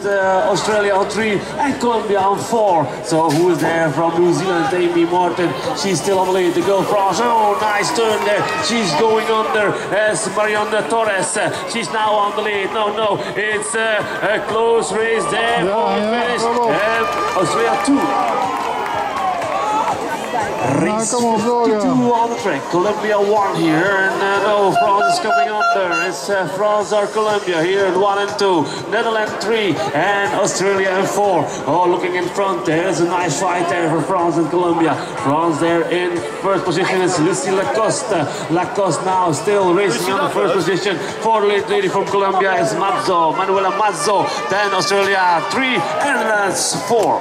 Uh, Australia on three and Colombia on four. So who is there from New Zealand? Amy Martin. She's still on the lead to go France. Oh, nice turn there. She's going under as Mariana Torres. She's now on the lead. No, no, it's uh, a close race there. Ja, ja, finish. And Australia two. Race kom op, door, ja. 52 on the track. Colombia one here, and uh, no, France is coming under. It's uh, France or Colombia here at one and two. Netherlands three, and Australia and four. Oh, looking in front, there's a nice fight there for France and Colombia. France there in first position is Lucy Lacoste. Lacoste now still racing on the first position. Fourth lead lady from Colombia is Mazzo, Manuela Mazzo. Then Australia three, and Netherlands four.